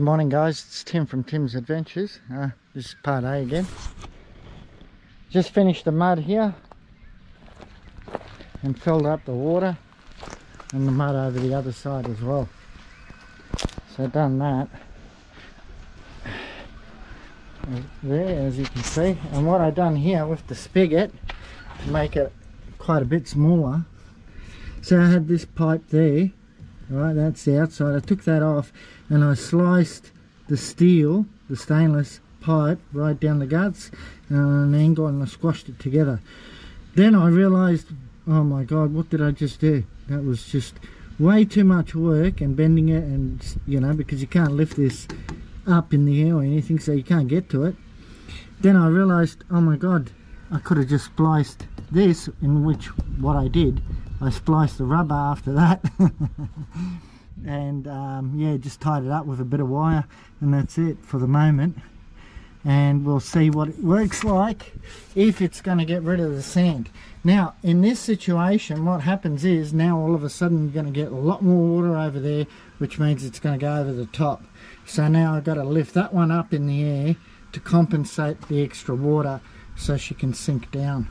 Good morning guys, it's Tim from Tim's Adventures. Uh, this is part A again. Just finished the mud here and filled up the water and the mud over the other side as well. So done that. There as you can see. And what I done here with the spigot to make it quite a bit smaller. So I had this pipe there right that's the outside I took that off and I sliced the steel the stainless pipe right down the guts and an angle and I squashed it together. Then I realized oh my god what did I just do? That was just way too much work and bending it and you know because you can't lift this up in the air or anything so you can't get to it. Then I realized oh my god I could have just spliced this in which what I did I spliced the rubber after that. And um, yeah just tied it up with a bit of wire and that's it for the moment. And we'll see what it works like if it's going to get rid of the sand. Now in this situation what happens is now all of a sudden you're going to get a lot more water over there which means it's going to go over the top. So now I've got to lift that one up in the air to compensate the extra water so she can sink down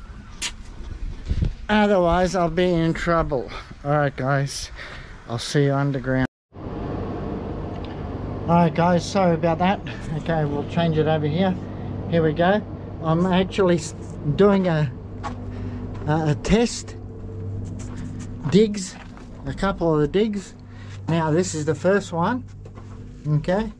Otherwise, I'll be in trouble. Alright, guys. I'll see you underground. Alright, guys. Sorry about that. Okay, we'll change it over here. Here we go. I'm actually doing a, a, a test. Digs. A couple of the digs. Now, this is the first one. Okay.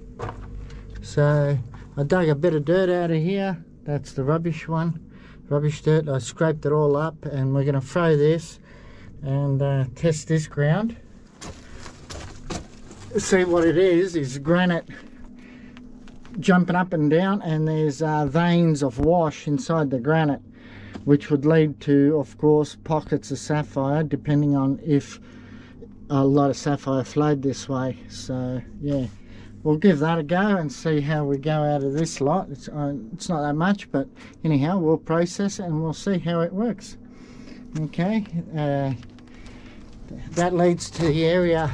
So, I dug a bit of dirt out of here. That's the rubbish one rubbish dirt I scraped it all up and we're going to throw this and uh, test this ground. See what it is is granite jumping up and down and there's uh, veins of wash inside the granite which would lead to of course pockets of sapphire depending on if a lot of sapphire flowed this way. So yeah we'll give that a go and see how we go out of this lot. It's, uh, it's not that much but anyhow we'll process it and we'll see how it works. Okay uh, that leads to the area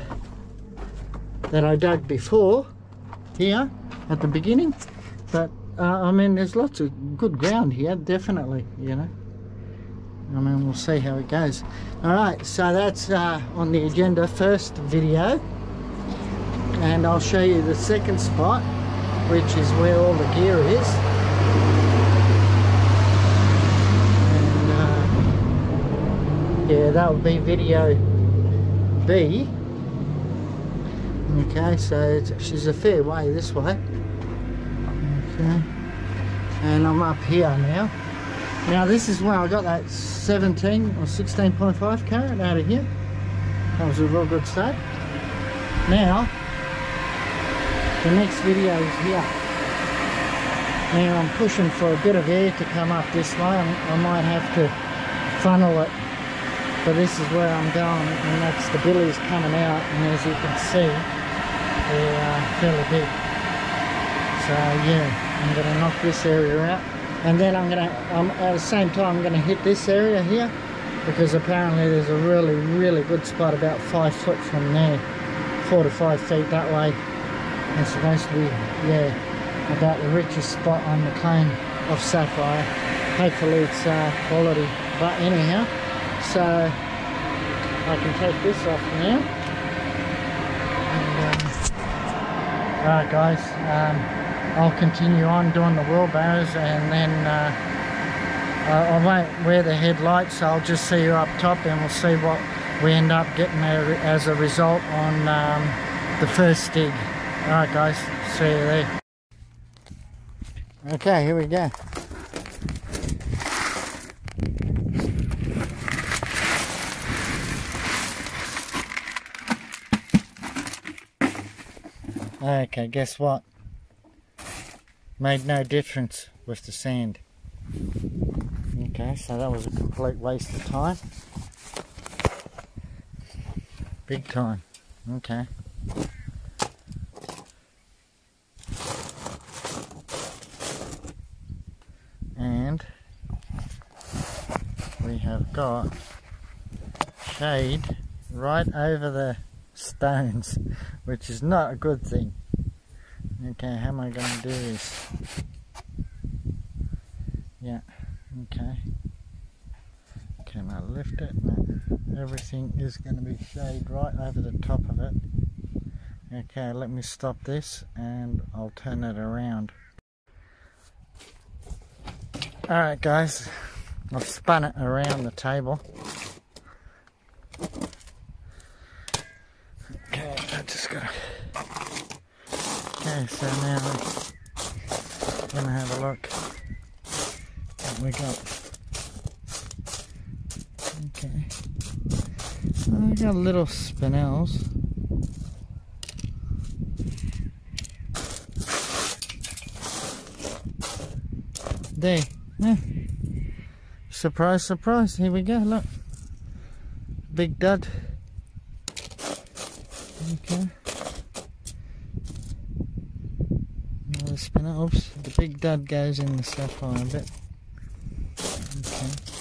that I dug before here at the beginning. But uh, I mean there's lots of good ground here definitely you know. I mean we'll see how it goes. Alright so that's uh, on the agenda. First video and I'll show you the second spot which is where all the gear is. And uh, yeah that will be video B. Okay so she's a fair way this way. Okay. And I'm up here now. Now this is where I got that 17 or 16.5 carat out of here. That was a real good start now the next video is here. Now I'm pushing for a bit of air to come up this way. I might have to funnel it but this is where I'm going and that's the billies coming out and as you can see they're uh, fairly big. So yeah I'm going to knock this area out and then I'm going to um, at the same time I'm going to hit this area here because apparently there's a really really good spot about five foot from there four to five feet that way it's supposed to be, yeah, about the richest spot on the claim of sapphire. Hopefully it's uh, quality. But anyhow, so I can take this off now. Um, Alright guys, um, I'll continue on doing the wheelbarrows and then uh, I, I won't wear the headlights, so I'll just see you up top and we'll see what we end up getting as a result on um, the first dig. Alright guys, see you there. Okay, here we go. Okay, guess what? Made no difference with the sand. Okay, so that was a complete waste of time. Big time. Okay. have got shade right over the stones which is not a good thing Okay, how am I going to do this? Yeah, okay. Can I lift it? No. Everything is going to be shaved right over the top of it. Okay, let me stop this and I'll turn it around. Alright guys, I've spun it around the table. Okay, I just got Okay, so now we're gonna have a look what we got. Okay. Well, we got little spinels. There. Yeah. Surprise, surprise. Here we go. Look. Big dud. Okay. Another spinel. Oops. The big dud goes in the sapphire bit. Okay.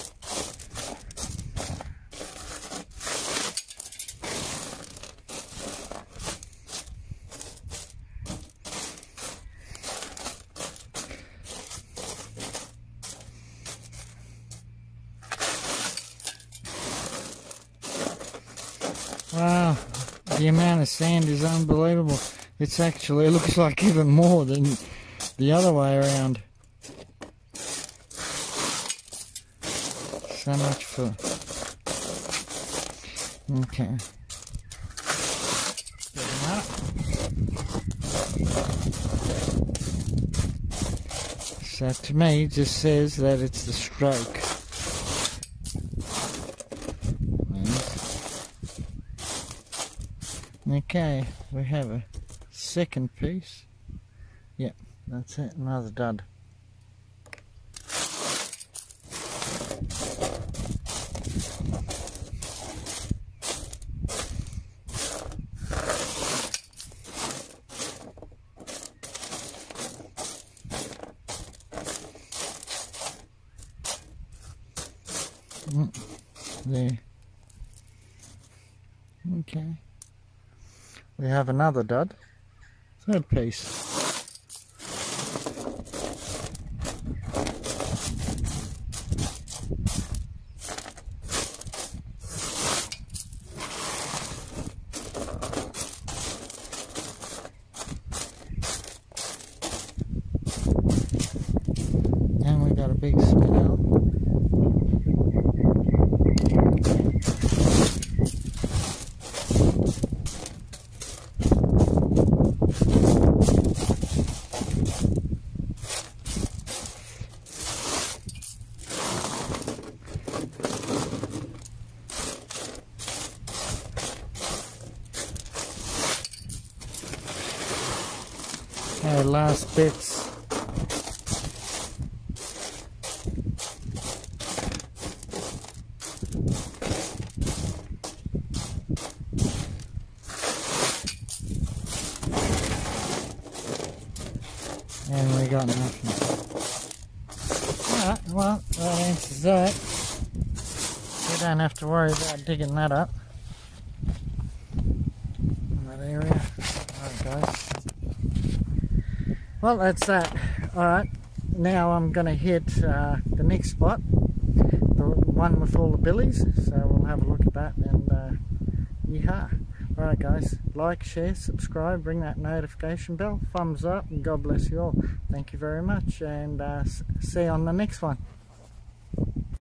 Wow, the amount of sand is unbelievable. It's actually, it looks like even more than the other way around. So much for... Okay. So to me, it just says that it's the stroke. Okay, we have a second piece. Yep, that's it, another dud. Mm, there. Okay. We have another dud. Third piece. And we got a big spinel. Our last bits. And we got nothing. Alright, well, that answers that. We don't have to worry about digging that up. In that area. Alright guys. Well, that's that. Alright, now I'm going to hit uh, the next spot. The one with all the billies. So we'll have a look at that and uh, yeehaw. Alright guys, like, share, subscribe, ring that notification bell, thumbs up, and God bless you all. Thank you very much, and uh, see you on the next one.